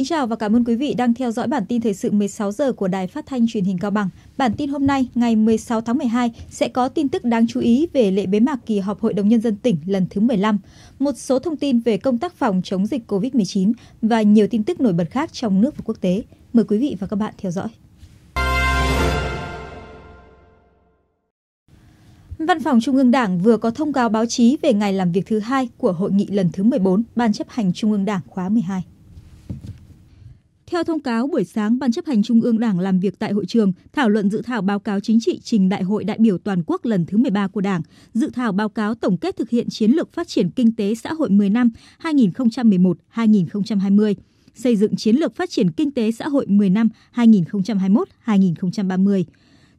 Kính chào và cảm ơn quý vị đang theo dõi bản tin thời sự 16 giờ của Đài Phát thanh Truyền hình Cao Bằng. Bản tin hôm nay, ngày 16 tháng 12 sẽ có tin tức đáng chú ý về lễ bế mạc kỳ họp Hội đồng nhân dân tỉnh lần thứ 15, một số thông tin về công tác phòng chống dịch COVID-19 và nhiều tin tức nổi bật khác trong nước và quốc tế. Mời quý vị và các bạn theo dõi. Văn phòng Trung ương Đảng vừa có thông cáo báo chí về ngày làm việc thứ hai của hội nghị lần thứ 14 Ban chấp hành Trung ương Đảng khóa 12. Theo thông cáo, buổi sáng Ban chấp hành Trung ương Đảng làm việc tại hội trường, thảo luận dự thảo báo cáo chính trị trình Đại hội đại biểu toàn quốc lần thứ 13 của Đảng, dự thảo báo cáo tổng kết thực hiện chiến lược phát triển kinh tế xã hội 10 năm 2011-2020, xây dựng chiến lược phát triển kinh tế xã hội 10 năm 2021-2030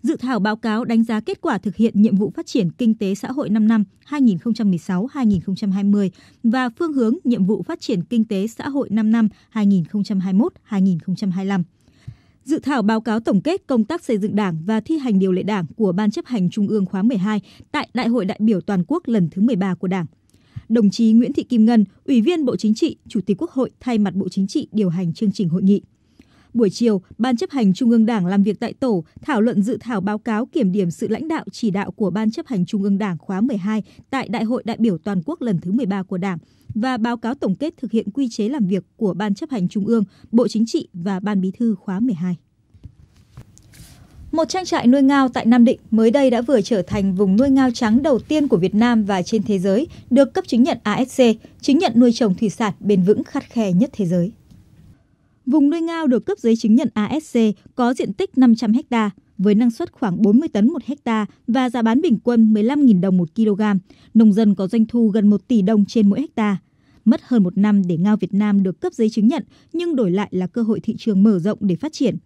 dự thảo báo cáo đánh giá kết quả thực hiện nhiệm vụ phát triển kinh tế xã hội 5 năm 2016-2020 và phương hướng nhiệm vụ phát triển kinh tế xã hội 5 năm 2021-2025. Dự thảo báo cáo tổng kết công tác xây dựng Đảng và thi hành điều lệ Đảng của Ban chấp hành Trung ương khóa 12 tại Đại hội đại biểu toàn quốc lần thứ 13 của Đảng. Đồng chí Nguyễn Thị Kim Ngân, Ủy viên Bộ Chính trị, Chủ tịch Quốc hội thay mặt Bộ Chính trị điều hành chương trình hội nghị. Buổi chiều, Ban chấp hành Trung ương Đảng làm việc tại tổ, thảo luận dự thảo báo cáo kiểm điểm sự lãnh đạo chỉ đạo của Ban chấp hành Trung ương Đảng khóa 12 tại Đại hội đại biểu toàn quốc lần thứ 13 của Đảng và báo cáo tổng kết thực hiện quy chế làm việc của Ban chấp hành Trung ương, Bộ Chính trị và Ban Bí thư khóa 12. Một trang trại nuôi ngao tại Nam Định mới đây đã vừa trở thành vùng nuôi ngao trắng đầu tiên của Việt Nam và trên thế giới, được cấp chứng nhận ASC, chứng nhận nuôi trồng thủy sản bền vững khắt khe nhất thế giới. Vùng nuôi ngao được cấp giấy chứng nhận ASC có diện tích 500 ha với năng suất khoảng 40 tấn một hecta và giá bán bình quân 15.000 đồng một kg. Nông dân có doanh thu gần 1 tỷ đồng trên mỗi hecta. Mất hơn một năm để ngao Việt Nam được cấp giấy chứng nhận nhưng đổi lại là cơ hội thị trường mở rộng để phát triển.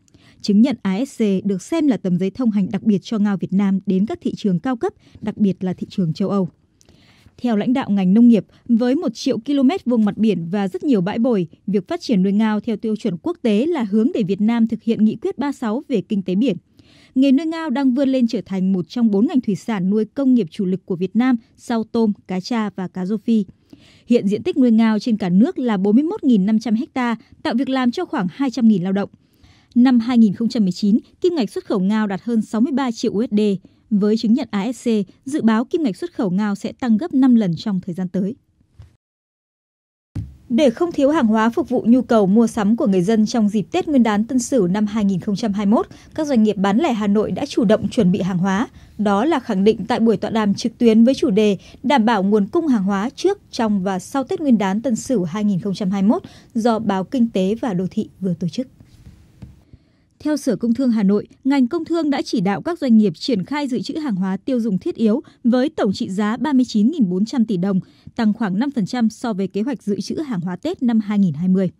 Chứng nhận ASC được xem là tấm giấy thông hành đặc biệt cho ngao Việt Nam đến các thị trường cao cấp, đặc biệt là thị trường châu Âu. Theo lãnh đạo ngành nông nghiệp, với 1 triệu km vuông mặt biển và rất nhiều bãi bồi, việc phát triển nuôi ngao theo tiêu chuẩn quốc tế là hướng để Việt Nam thực hiện nghị quyết 36 về kinh tế biển. Nghề nuôi ngao đang vươn lên trở thành một trong bốn ngành thủy sản nuôi công nghiệp chủ lực của Việt Nam sau tôm, cá tra và cá rô phi. Hiện diện tích nuôi ngao trên cả nước là 41.500 ha, tạo việc làm cho khoảng 200.000 lao động. Năm 2019, kim ngạch xuất khẩu ngao đạt hơn 63 triệu USD, với chứng nhận ASC, dự báo kim ngạch xuất khẩu ngao sẽ tăng gấp 5 lần trong thời gian tới. Để không thiếu hàng hóa phục vụ nhu cầu mua sắm của người dân trong dịp Tết Nguyên đán Tân Sửu năm 2021, các doanh nghiệp bán lẻ Hà Nội đã chủ động chuẩn bị hàng hóa. Đó là khẳng định tại buổi tọa đàm trực tuyến với chủ đề đảm bảo nguồn cung hàng hóa trước, trong và sau Tết Nguyên đán Tân Sửu 2021 do Báo Kinh tế và Đô thị vừa tổ chức. Theo Sở Công Thương Hà Nội, ngành công thương đã chỉ đạo các doanh nghiệp triển khai dự trữ hàng hóa tiêu dùng thiết yếu với tổng trị giá 39.400 tỷ đồng, tăng khoảng 5% so với kế hoạch dự trữ hàng hóa Tết năm 2020.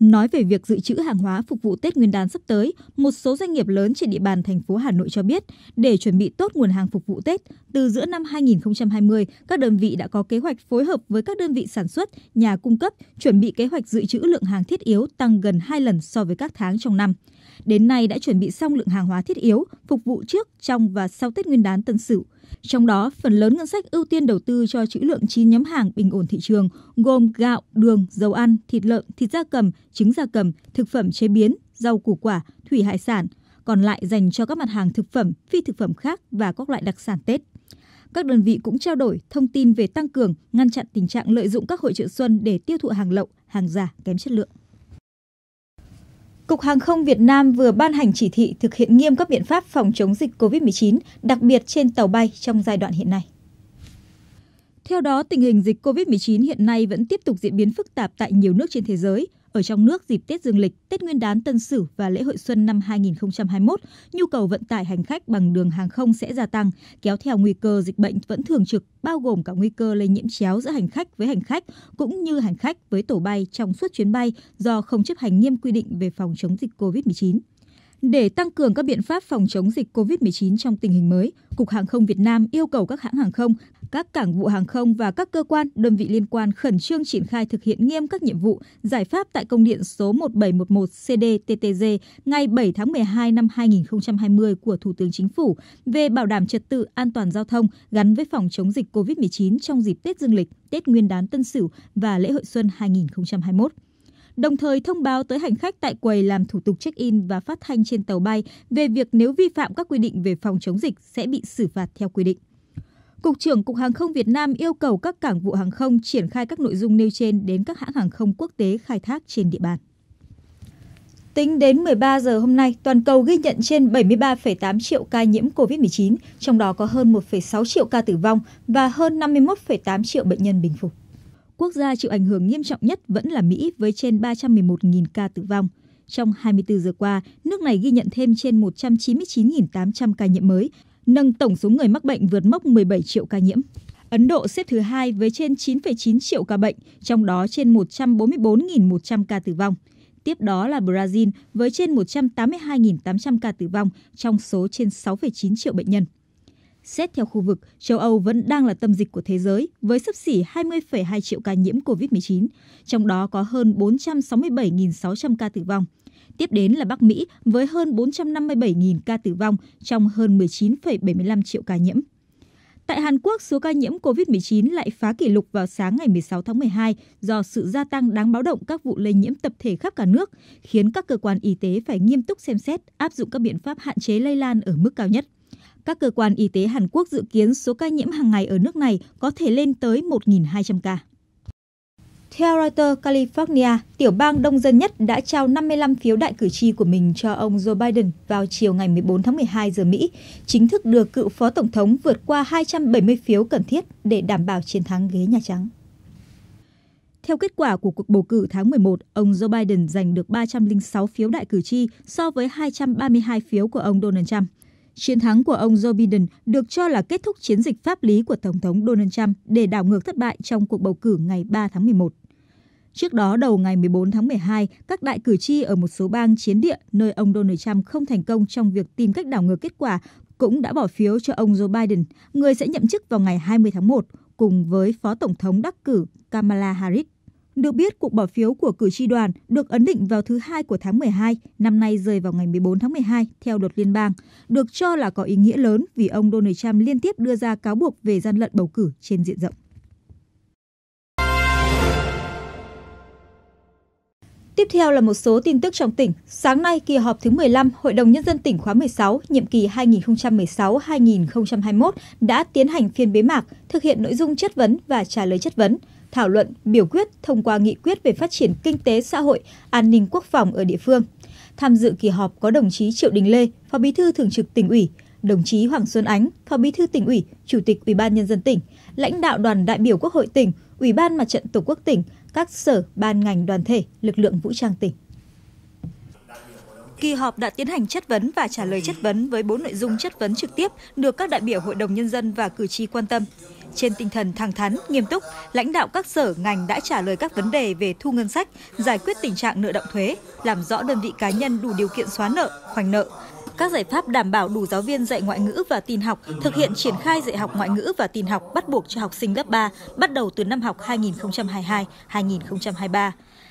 Nói về việc dự trữ hàng hóa phục vụ Tết Nguyên đán sắp tới, một số doanh nghiệp lớn trên địa bàn thành phố Hà Nội cho biết, để chuẩn bị tốt nguồn hàng phục vụ Tết, từ giữa năm 2020, các đơn vị đã có kế hoạch phối hợp với các đơn vị sản xuất, nhà cung cấp chuẩn bị kế hoạch dự trữ lượng hàng thiết yếu tăng gần 2 lần so với các tháng trong năm. Đến nay đã chuẩn bị xong lượng hàng hóa thiết yếu phục vụ trước, trong và sau Tết Nguyên đán Tân Sửu. Trong đó, phần lớn ngân sách ưu tiên đầu tư cho trữ lượng 9 nhóm hàng bình ổn thị trường, gồm gạo, đường, dầu ăn, thịt lợn, thịt da cầm, trứng da cầm, thực phẩm chế biến, rau củ quả, thủy hải sản, còn lại dành cho các mặt hàng thực phẩm, phi thực phẩm khác và các loại đặc sản Tết. Các đơn vị cũng trao đổi thông tin về tăng cường, ngăn chặn tình trạng lợi dụng các hội trợ xuân để tiêu thụ hàng lậu, hàng giả kém chất lượng. Cục Hàng không Việt Nam vừa ban hành chỉ thị thực hiện nghiêm các biện pháp phòng chống dịch COVID-19, đặc biệt trên tàu bay trong giai đoạn hiện nay. Theo đó, tình hình dịch COVID-19 hiện nay vẫn tiếp tục diễn biến phức tạp tại nhiều nước trên thế giới. Ở trong nước dịp Tết Dương lịch, Tết Nguyên đán Tân Sửu và lễ hội xuân năm 2021, nhu cầu vận tải hành khách bằng đường hàng không sẽ gia tăng, kéo theo nguy cơ dịch bệnh vẫn thường trực, bao gồm cả nguy cơ lây nhiễm chéo giữa hành khách với hành khách cũng như hành khách với tổ bay trong suốt chuyến bay do không chấp hành nghiêm quy định về phòng chống dịch COVID-19. Để tăng cường các biện pháp phòng chống dịch COVID-19 trong tình hình mới, Cục Hàng không Việt Nam yêu cầu các hãng hàng không, các cảng vụ hàng không và các cơ quan, đơn vị liên quan khẩn trương triển khai thực hiện nghiêm các nhiệm vụ, giải pháp tại công điện số 1711 CDTTG ngày 7 tháng 12 năm 2020 của Thủ tướng Chính phủ về bảo đảm trật tự an toàn giao thông gắn với phòng chống dịch COVID-19 trong dịp Tết Dương lịch, Tết Nguyên đán Tân Sửu và lễ hội xuân 2021. đồng thời thông báo tới hành khách tại quầy làm thủ tục check-in và phát thanh trên tàu bay về việc nếu vi phạm các quy định về phòng chống dịch sẽ bị xử phạt theo quy định. Cục trưởng Cục Hàng không Việt Nam yêu cầu các cảng vụ hàng không triển khai các nội dung nêu trên đến các hãng hàng không quốc tế khai thác trên địa bàn. Tính đến 13 giờ hôm nay, toàn cầu ghi nhận trên 73,8 triệu ca nhiễm COVID-19, trong đó có hơn 1,6 triệu ca tử vong và hơn 51,8 triệu bệnh nhân bình phục. Quốc gia chịu ảnh hưởng nghiêm trọng nhất vẫn là Mỹ với trên 311.000 ca tử vong. Trong 24 giờ qua, nước này ghi nhận thêm trên 199.800 ca nhiễm mới, nâng tổng số người mắc bệnh vượt mốc 17 triệu ca nhiễm. Ấn Độ xếp thứ hai với trên 9,9 triệu ca bệnh, trong đó trên 144.100 ca tử vong. Tiếp đó là Brazil với trên 182.800 ca tử vong trong số trên 6,9 triệu bệnh nhân. Xét theo khu vực, châu Âu vẫn đang là tâm dịch của thế giới với sấp xỉ 20,2 triệu ca nhiễm COVID-19, trong đó có hơn 467.600 ca tử vong. Tiếp đến là Bắc Mỹ với hơn 457.000 ca tử vong trong hơn 19,75 triệu ca nhiễm. Tại Hàn Quốc, số ca nhiễm COVID-19 lại phá kỷ lục vào sáng ngày 16 tháng 12 do sự gia tăng đáng báo động các vụ lây nhiễm tập thể khắp cả nước, khiến các cơ quan y tế phải nghiêm túc xem xét áp dụng các biện pháp hạn chế lây lan ở mức cao nhất. Các cơ quan y tế Hàn Quốc dự kiến số ca nhiễm hàng ngày ở nước này có thể lên tới 1.200 ca. Theo Reuters, California, tiểu bang đông dân nhất đã trao 55 phiếu đại cử tri của mình cho ông Joe Biden vào chiều ngày 14 tháng 12 giờ Mỹ, chính thức đưa cựu phó tổng thống vượt qua 270 phiếu cần thiết để đảm bảo chiến thắng ghế Nhà Trắng. Theo kết quả của cuộc bầu cử tháng 11, ông Joe Biden giành được 306 phiếu đại cử tri so với 232 phiếu của ông Donald Trump. Chiến thắng của ông Joe Biden được cho là kết thúc chiến dịch pháp lý của Tổng thống Donald Trump để đảo ngược thất bại trong cuộc bầu cử ngày 3 tháng 11. Trước đó, đầu ngày 14 tháng 12, các đại cử tri ở một số bang chiến địa nơi ông Donald Trump không thành công trong việc tìm cách đảo ngược kết quả cũng đã bỏ phiếu cho ông Joe Biden, người sẽ nhậm chức vào ngày 20 tháng 1, cùng với Phó Tổng thống đắc cử Kamala Harris. Được biết, cuộc bỏ phiếu của cử tri đoàn được ấn định vào thứ hai của tháng 12, năm nay rơi vào ngày 14 tháng 12 theo luật liên bang, được cho là có ý nghĩa lớn vì ông Donald Trump liên tiếp đưa ra cáo buộc về gian lận bầu cử trên diện rộng. Tiếp theo là một số tin tức trong tỉnh. Sáng nay, kỳ họp thứ 15 Hội đồng Nhân dân tỉnh khóa 16, nhiệm kỳ 2016-2021 đã tiến hành phiên bế mạc, thực hiện nội dung chất vấn và trả lời chất vấn, thảo luận, biểu quyết thông qua nghị quyết về phát triển kinh tế xã hội, an ninh quốc phòng ở địa phương. Tham dự kỳ họp có đồng chí Triệu Đình Lê, Phó Bí thư Thường trực tỉnh ủy, đồng chí Hoàng Xuân Ánh, Phó Bí thư tỉnh ủy, Chủ tịch Ủy ban nhân dân tỉnh, lãnh đạo đoàn đại biểu Quốc hội tỉnh, Ủy ban Mặt trận Tổ quốc tỉnh, các sở, ban ngành đoàn thể, lực lượng vũ trang tỉnh. Kỳ họp đã tiến hành chất vấn và trả lời chất vấn với bốn nội dung chất vấn trực tiếp được các đại biểu Hội đồng Nhân dân và cử tri quan tâm. Trên tinh thần thẳng thắn, nghiêm túc, lãnh đạo các sở ngành đã trả lời các vấn đề về thu ngân sách, giải quyết tình trạng nợ động thuế, làm rõ đơn vị cá nhân đủ điều kiện xóa nợ, khoanh nợ, các giải pháp đảm bảo đủ giáo viên dạy ngoại ngữ và tin học, thực hiện triển khai dạy học ngoại ngữ và tin học bắt buộc cho học sinh lớp 3 bắt đầu từ năm học 2022-2023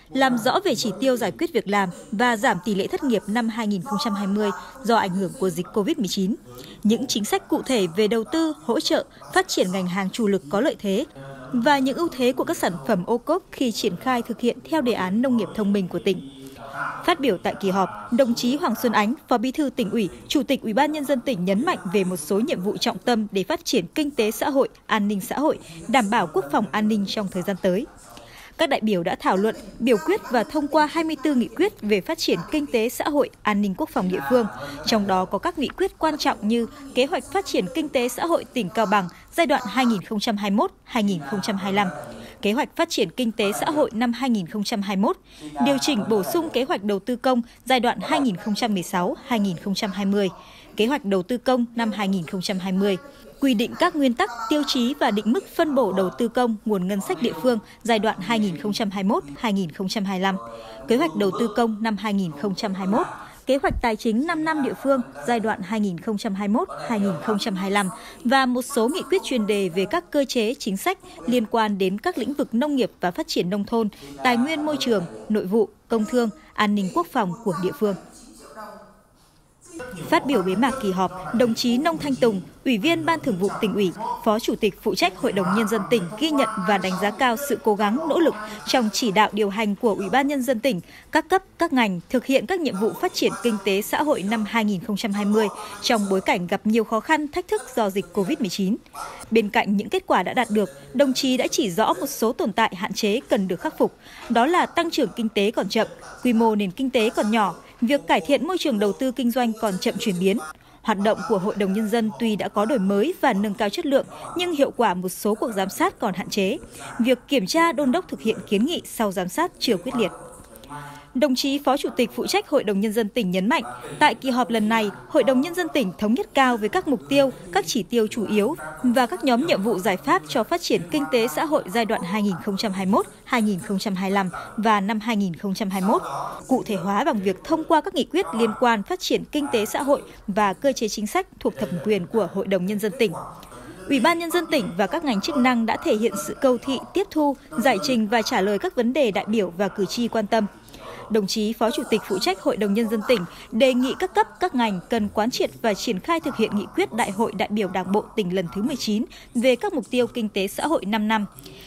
làm rõ về chỉ tiêu giải quyết việc làm và giảm tỷ lệ thất nghiệp năm 2020 do ảnh hưởng của dịch COVID-19, những chính sách cụ thể về đầu tư, hỗ trợ, phát triển ngành hàng chủ lực có lợi thế và những ưu thế của các sản phẩm ô cốp khi triển khai thực hiện theo đề án nông nghiệp thông minh của tỉnh. Phát biểu tại kỳ họp, đồng chí Hoàng Xuân Ánh, Phó Bí thư tỉnh ủy, Chủ tịch Ủy ban nhân dân tỉnh nhấn mạnh về một số nhiệm vụ trọng tâm để phát triển kinh tế xã hội, an ninh xã hội, đảm bảo quốc phòng an ninh trong thời gian tới. Các đại biểu đã thảo luận, biểu quyết và thông qua 24 nghị quyết về phát triển kinh tế xã hội, an ninh quốc phòng địa phương. Trong đó có các nghị quyết quan trọng như kế hoạch phát triển kinh tế xã hội tỉnh Cao Bằng giai đoạn 2021-2025 kế hoạch phát triển kinh tế xã hội năm 2021, điều chỉnh bổ sung kế hoạch đầu tư công giai đoạn 2016-2020, kế hoạch đầu tư công năm 2020, quy định các nguyên tắc, tiêu chí và định mức phân bổ đầu tư công nguồn ngân sách địa phương giai đoạn 2021-2025, kế hoạch đầu tư công năm 2021, kế hoạch tài chính 5 năm địa phương giai đoạn 2021-2025 và một số nghị quyết chuyên đề về các cơ chế chính sách liên quan đến các lĩnh vực nông nghiệp và phát triển nông thôn, tài nguyên môi trường, nội vụ, công thương, an ninh quốc phòng của địa phương. Phát biểu bế mạc kỳ họp, đồng chí Nông Thanh Tùng, Ủy viên Ban Thường vụ tỉnh ủy, Phó Chủ tịch phụ trách Hội đồng Nhân dân tỉnh ghi nhận và đánh giá cao sự cố gắng, nỗ lực trong chỉ đạo điều hành của Ủy ban Nhân dân tỉnh, các cấp, các ngành thực hiện các nhiệm vụ phát triển kinh tế xã hội năm 2020 trong bối cảnh gặp nhiều khó khăn, thách thức do dịch COVID-19. Bên cạnh những kết quả đã đạt được, đồng chí đã chỉ rõ một số tồn tại hạn chế cần được khắc phục, đó là tăng trưởng kinh tế còn chậm, quy mô nền kinh tế còn nhỏ, việc cải thiện môi trường đầu tư kinh doanh còn chậm chuyển biến. Hoạt động của Hội đồng Nhân dân tuy đã có đổi mới và nâng cao chất lượng, nhưng hiệu quả một số cuộc giám sát còn hạn chế. Việc kiểm tra đôn đốc thực hiện kiến nghị sau giám sát chưa quyết liệt. Đồng chí Phó Chủ tịch phụ trách Hội đồng Nhân dân tỉnh nhấn mạnh, tại kỳ họp lần này, Hội đồng Nhân dân tỉnh thống nhất cao với các mục tiêu, các chỉ tiêu chủ yếu và các nhóm nhiệm vụ giải pháp cho phát triển kinh tế xã hội giai đoạn 2021-2025 và năm 2021, cụ thể hóa bằng việc thông qua các nghị quyết liên quan phát triển kinh tế xã hội và cơ chế chính sách thuộc thẩm quyền của Hội đồng Nhân dân tỉnh. Ủy ban Nhân dân tỉnh và các ngành chức năng đã thể hiện sự cầu thị, tiếp thu, giải trình và trả lời các vấn đề đại biểu và cử tri quan tâm đồng chí Phó Chủ tịch phụ trách Hội đồng Nhân dân tỉnh đề nghị các cấp, các ngành cần quán triệt và triển khai thực hiện nghị quyết Đại hội đại biểu Đảng bộ tỉnh lần thứ 19 về các mục tiêu kinh tế xã hội 5 năm,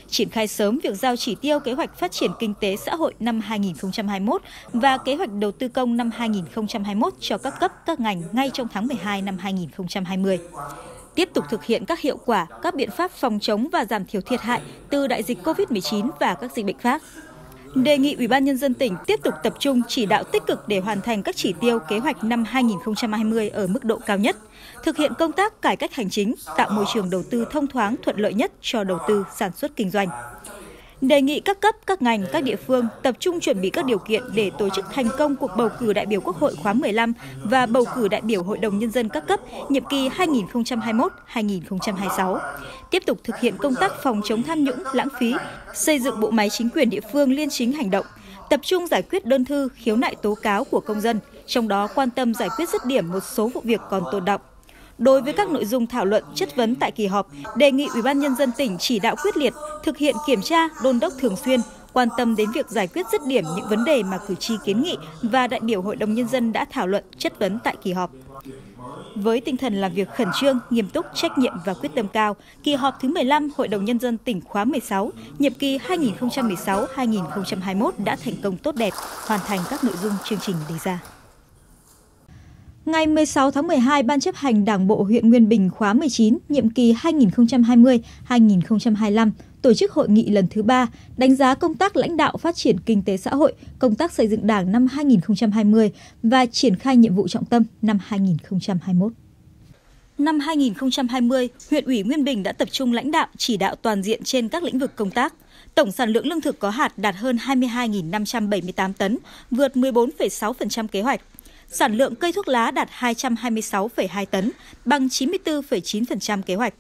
triển khai sớm việc giao chỉ tiêu kế hoạch phát triển kinh tế xã hội năm 2021 và kế hoạch đầu tư công năm 2021 cho các cấp, các ngành ngay trong tháng 12 năm 2020 tiếp tục thực hiện các hiệu quả các biện pháp phòng chống và giảm thiểu thiệt hại từ đại dịch COVID-19 và các dịch bệnh khác đề nghị Ủy ban nhân dân tỉnh tiếp tục tập trung chỉ đạo tích cực để hoàn thành các chỉ tiêu kế hoạch năm 2020 ở mức độ cao nhất, thực hiện công tác cải cách hành chính, tạo môi trường đầu tư thông thoáng thuận lợi nhất cho đầu tư sản xuất kinh doanh đề nghị các cấp, các ngành, các địa phương tập trung chuẩn bị các điều kiện để tổ chức thành công cuộc bầu cử đại biểu Quốc hội khóa 15 và bầu cử đại biểu Hội đồng Nhân dân các cấp nhiệm kỳ 2021-2026. Tiếp tục thực hiện công tác phòng chống tham nhũng, lãng phí, xây dựng bộ máy chính quyền địa phương liên chính hành động, tập trung giải quyết đơn thư, khiếu nại tố cáo của công dân, trong đó quan tâm giải quyết dứt điểm một số vụ việc còn tồn động Đối với các nội dung thảo luận, chất vấn tại kỳ họp, đề nghị Ủy ban nhân dân tỉnh chỉ đạo quyết liệt, thực hiện kiểm tra, đôn đốc thường xuyên, quan tâm đến việc giải quyết dứt điểm những vấn đề mà cử tri kiến nghị và đại biểu Hội đồng nhân dân đã thảo luận, chất vấn tại kỳ họp. Với tinh thần làm việc khẩn trương, nghiêm túc, trách nhiệm và quyết tâm cao, kỳ họp thứ 15 Hội đồng Nhân dân tỉnh khóa 16, nhiệm kỳ 2016-2021 đã thành công tốt đẹp, hoàn thành các nội dung chương trình đề ra. Ngày 16 tháng 12, Ban chấp hành Đảng bộ huyện Nguyên Bình khóa 19, nhiệm kỳ 2020-2025 tổ chức hội nghị lần thứ 3 đánh giá công tác lãnh đạo phát triển kinh tế xã hội, công tác xây dựng Đảng năm 2020 và triển khai nhiệm vụ trọng tâm năm 2021. Năm 2020, huyện ủy Nguyên Bình đã tập trung lãnh đạo chỉ đạo toàn diện trên các lĩnh vực công tác. Tổng sản lượng lương thực có hạt đạt hơn 22.578 tấn, vượt 14,6% kế hoạch. Sản lượng cây thuốc lá đạt 226,2 tấn, bằng 94,9% kế hoạch.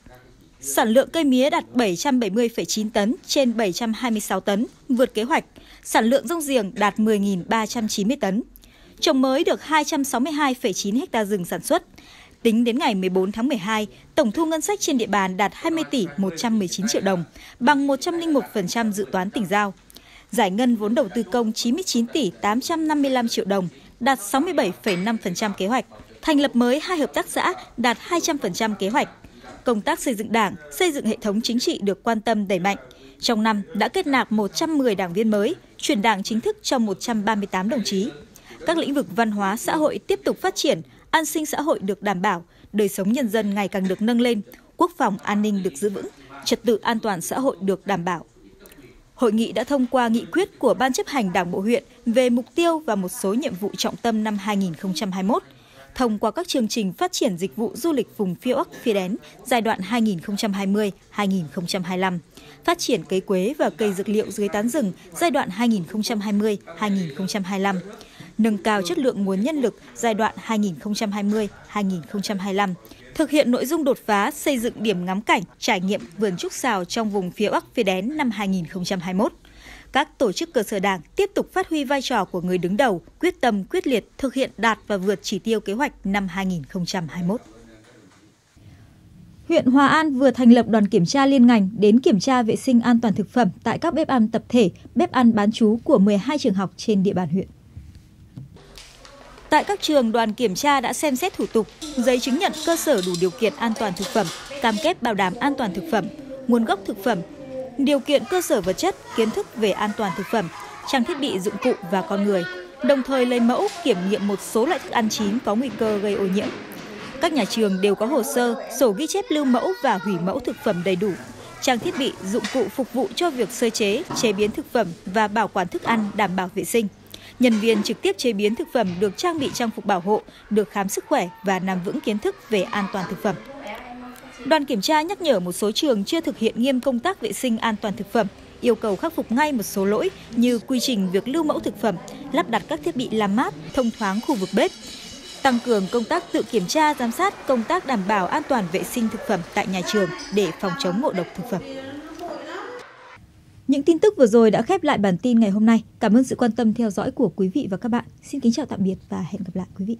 Sản lượng cây mía đạt 770,9 tấn trên 726 tấn, vượt kế hoạch. Sản lượng rong giềng đạt 10.390 tấn. Trồng mới được 262,9 ha rừng sản xuất. Tính đến ngày 14 tháng 12, tổng thu ngân sách trên địa bàn đạt 20 tỷ 119 triệu đồng, bằng 101% dự toán tỉnh giao. Giải ngân vốn đầu tư công 99 tỷ 855 triệu đồng, đạt 67,5% kế hoạch. Thành lập mới hai hợp tác xã đạt 200% kế hoạch. Công tác xây dựng đảng, xây dựng hệ thống chính trị được quan tâm đẩy mạnh. Trong năm đã kết nạp 110 đảng viên mới, chuyển đảng chính thức cho 138 đồng chí. Các lĩnh vực văn hóa xã hội tiếp tục phát triển, an sinh xã hội được đảm bảo, đời sống nhân dân ngày càng được nâng lên, quốc phòng an ninh được giữ vững, trật tự an toàn xã hội được đảm bảo. Hội nghị đã thông qua nghị quyết của Ban chấp hành Đảng bộ huyện về mục tiêu và một số nhiệm vụ trọng tâm năm 2021, thông qua các chương trình phát triển dịch vụ du lịch vùng phía ốc phía đén giai đoạn 2020-2025, phát triển cây quế và cây dược liệu dưới tán rừng giai đoạn 2020-2025, nâng cao chất lượng nguồn nhân lực giai đoạn 2020-2025, thực hiện nội dung đột phá xây dựng điểm ngắm cảnh, trải nghiệm vườn trúc xào trong vùng phía Bắc phía Đén năm 2021. Các tổ chức cơ sở đảng tiếp tục phát huy vai trò của người đứng đầu, quyết tâm quyết liệt thực hiện đạt và vượt chỉ tiêu kế hoạch năm 2021. Huyện Hòa An vừa thành lập đoàn kiểm tra liên ngành đến kiểm tra vệ sinh an toàn thực phẩm tại các bếp ăn tập thể, bếp ăn bán chú của 12 trường học trên địa bàn huyện. Tại các trường, đoàn kiểm tra đã xem xét thủ tục, giấy chứng nhận cơ sở đủ điều kiện an toàn thực phẩm, cam kết bảo đảm an toàn thực phẩm, nguồn gốc thực phẩm, điều kiện cơ sở vật chất, kiến thức về an toàn thực phẩm, trang thiết bị dụng cụ và con người, đồng thời lấy mẫu kiểm nghiệm một số loại thức ăn chín có nguy cơ gây ô nhiễm. Các nhà trường đều có hồ sơ, sổ ghi chép lưu mẫu và hủy mẫu thực phẩm đầy đủ, trang thiết bị, dụng cụ phục vụ cho việc sơ chế, chế biến thực phẩm và bảo quản thức ăn đảm bảo vệ sinh. Nhân viên trực tiếp chế biến thực phẩm được trang bị trang phục bảo hộ, được khám sức khỏe và nắm vững kiến thức về an toàn thực phẩm. Đoàn kiểm tra nhắc nhở một số trường chưa thực hiện nghiêm công tác vệ sinh an toàn thực phẩm, yêu cầu khắc phục ngay một số lỗi như quy trình việc lưu mẫu thực phẩm, lắp đặt các thiết bị làm mát, thông thoáng khu vực bếp, tăng cường công tác tự kiểm tra giám sát công tác đảm bảo an toàn vệ sinh thực phẩm tại nhà trường để phòng chống ngộ độc thực phẩm. Những tin tức vừa rồi đã khép lại bản tin ngày hôm nay. Cảm ơn sự quan tâm theo dõi của quý vị và các bạn. Xin kính chào tạm biệt và hẹn gặp lại quý vị.